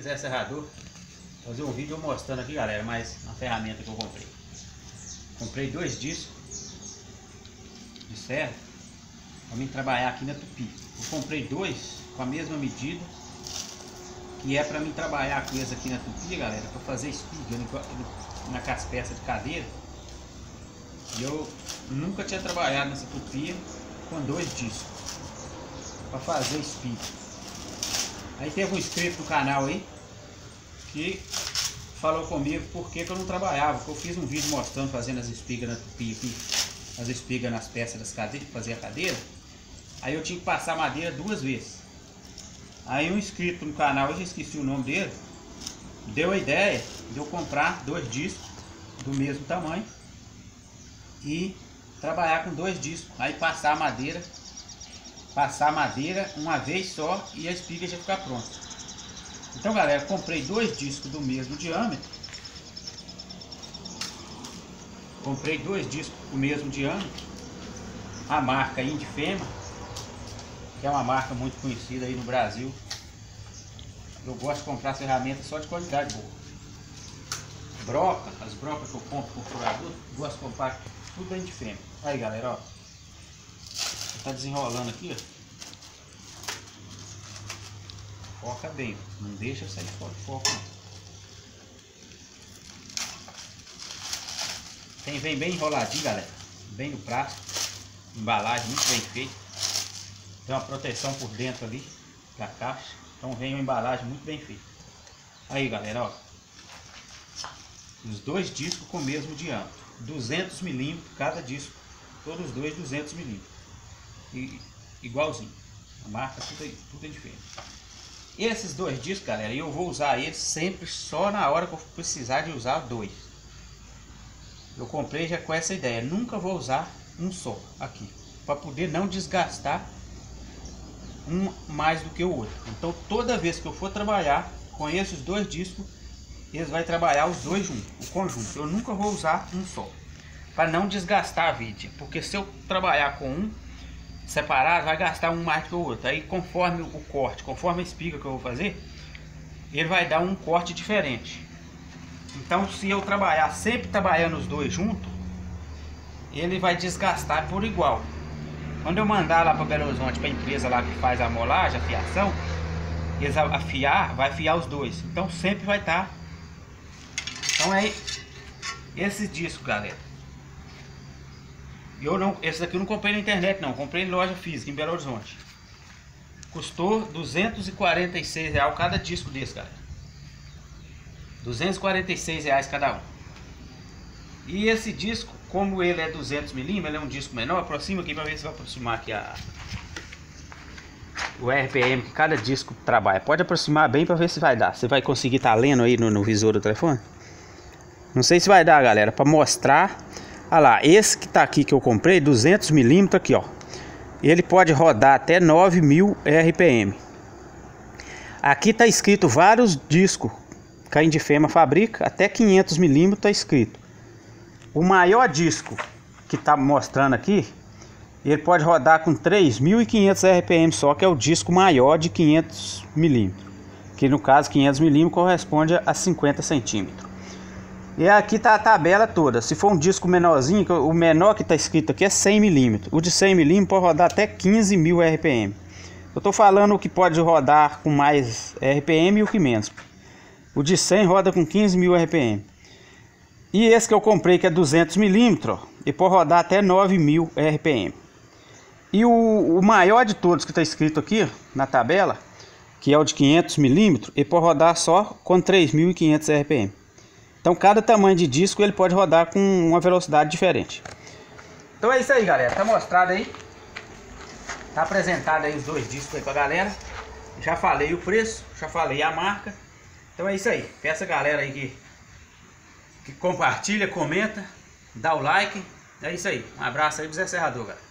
Zé Serrador fazer um vídeo mostrando aqui galera mais uma ferramenta que eu comprei. Comprei dois discos de serra para mim trabalhar aqui na tupi. Eu comprei dois com a mesma medida que é para mim trabalhar com eles aqui na tupi galera para fazer espiga naquelas peças de cadeira. E eu nunca tinha trabalhado nessa tupi com dois discos para fazer espiga Aí teve um inscrito no canal aí que falou comigo por que, eu não trabalhava, que eu fiz um vídeo mostrando fazendo as espigas na aqui, as espigas nas peças das cadeiras, fazer a cadeira. Aí eu tinha que passar madeira duas vezes. Aí um inscrito no canal, eu já esqueci o nome dele, deu a ideia de eu comprar dois discos do mesmo tamanho e trabalhar com dois discos, aí passar a madeira passar a madeira uma vez só e a espiga já ficar pronta. Então galera, comprei dois discos do mesmo diâmetro. Comprei dois discos do mesmo diâmetro. A marca Indifema, que é uma marca muito conhecida aí no Brasil. Eu gosto de comprar ferramentas só de qualidade boa. Broca, as brocas que eu compro por furador, gosto de comprar tudo da Indifema. Aí galera, ó. Tá desenrolando aqui, ó. Foca bem, não deixa sair fora de foco. Tem, vem bem enroladinho, galera. Bem no prato. Embalagem muito bem feita. Tem uma proteção por dentro ali da caixa. Então vem uma embalagem muito bem feita. Aí, galera, ó. Os dois discos com o mesmo diâmetro. 200 milímetros cada disco. Todos os dois 200 milímetros igualzinho. A marca tudo, é, tudo é diferente. Esses dois discos, galera, eu vou usar eles sempre só na hora que eu precisar de usar dois. Eu comprei já com essa ideia. Nunca vou usar um só aqui. Para poder não desgastar um mais do que o outro. Então toda vez que eu for trabalhar com esses dois discos, eles vai trabalhar os dois juntos, o conjunto. Eu nunca vou usar um só. Para não desgastar a vídeo. Porque se eu trabalhar com um, separado, vai gastar um mais que o outro. Aí conforme o corte, conforme a espiga que eu vou fazer, ele vai dar um corte diferente. Então se eu trabalhar sempre trabalhando os dois juntos, ele vai desgastar por igual. Quando eu mandar lá para Belo Horizonte, para a empresa lá que faz a molagem, a fiação, eles afiar, vai afiar os dois. Então sempre vai estar. Tá... Então é esse disco, galera. Eu não, esse daqui eu não comprei na internet não, comprei em loja física em Belo Horizonte. Custou 246 reais cada disco desse, galera. 246 reais cada um. E esse disco, como ele é 200 milímetros, ele é um disco menor, aproxima aqui para ver se vai aproximar aqui a o RPM que cada disco trabalha. Pode aproximar bem para ver se vai dar. Você vai conseguir estar tá lendo aí no, no visor do telefone? Não sei se vai dar, galera, para mostrar Olha lá, esse que tá aqui que eu comprei, 200 milímetros aqui, ó. Ele pode rodar até 9000 RPM. Aqui tá escrito vários discos que a Indifema fabrica, até 500 milímetros tá escrito. O maior disco que tá mostrando aqui, ele pode rodar com 3.500 RPM só, que é o disco maior de 500 milímetros. Que no caso 500 milímetros corresponde a 50 centímetros. E aqui tá a tabela toda. Se for um disco menorzinho, o menor que está escrito aqui é 100mm. O de 100mm pode rodar até 15.000 RPM. Eu estou falando o que pode rodar com mais RPM e o que menos. O de 100 roda com 15.000 RPM. E esse que eu comprei que é 200mm, ele pode rodar até 9.000 RPM. E o, o, maior de todos que está escrito aqui na tabela, que é o de 500mm, ele pode rodar só com 3.500 RPM. Então cada tamanho de disco ele pode rodar com uma velocidade diferente. Então é isso aí galera, tá mostrado aí. Tá apresentado aí os dois discos aí pra galera. Já falei o preço, já falei a marca. Então é isso aí. Peça a galera aí que, que compartilha, comenta, dá o like. É isso aí. Um abraço aí pro Zé Serrador, galera.